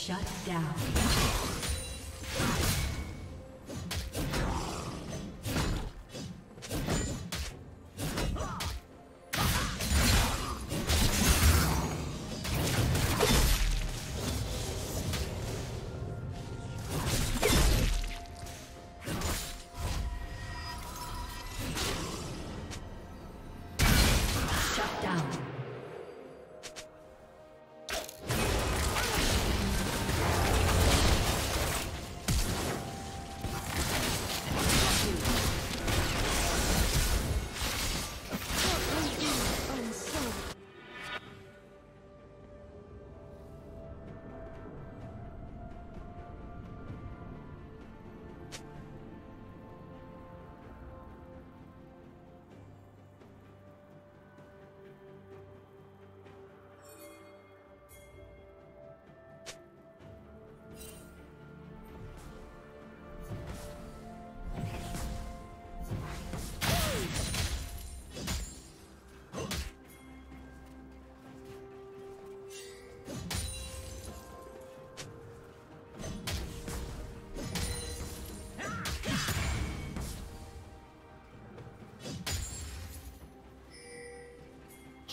Shut down.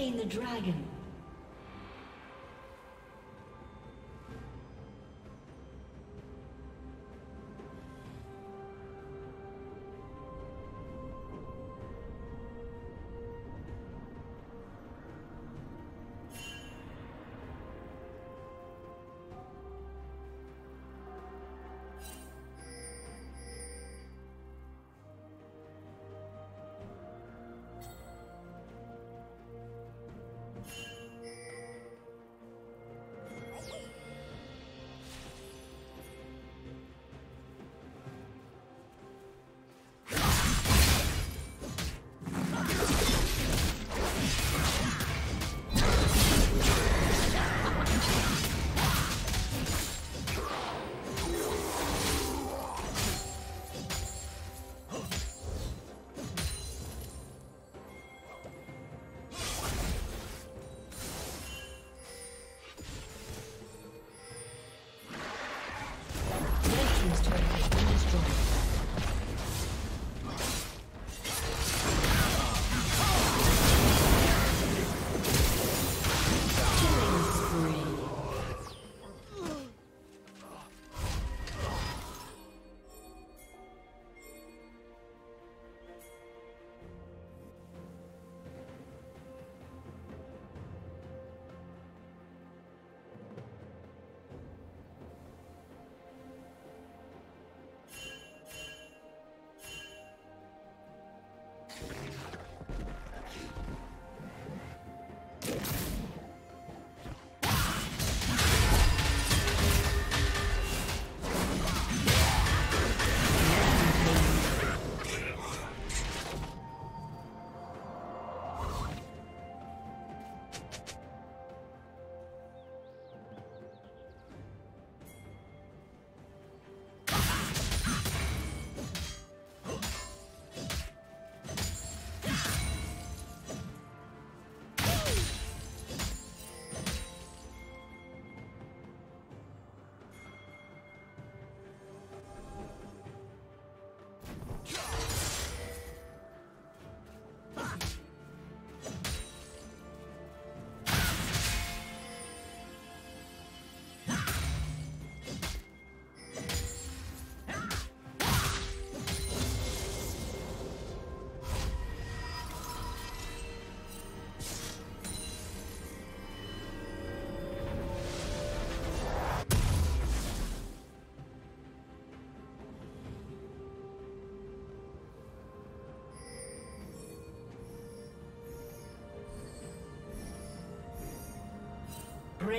Slain the dragon.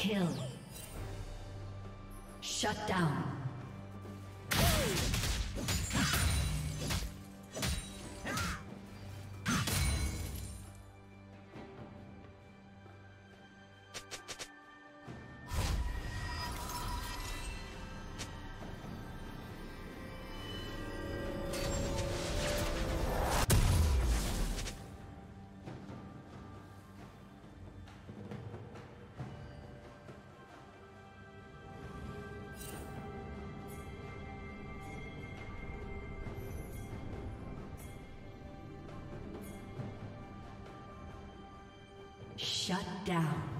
kill. Shut down. Shut down.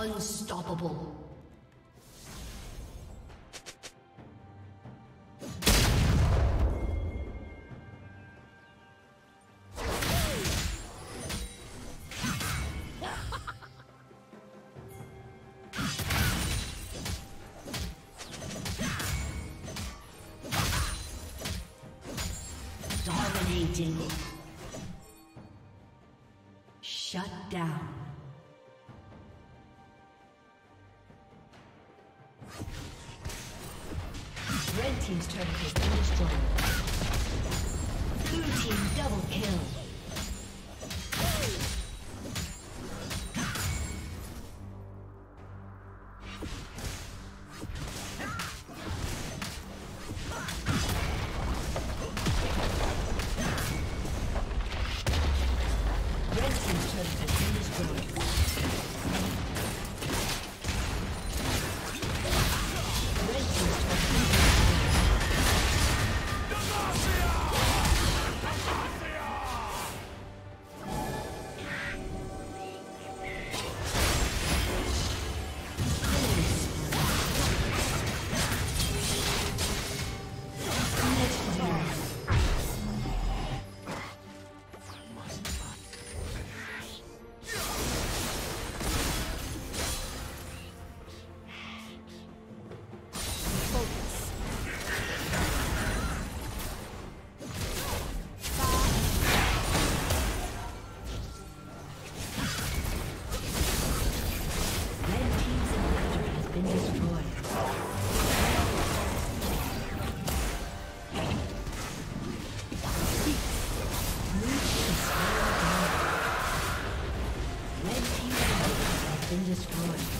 Unstoppable. Destroyed.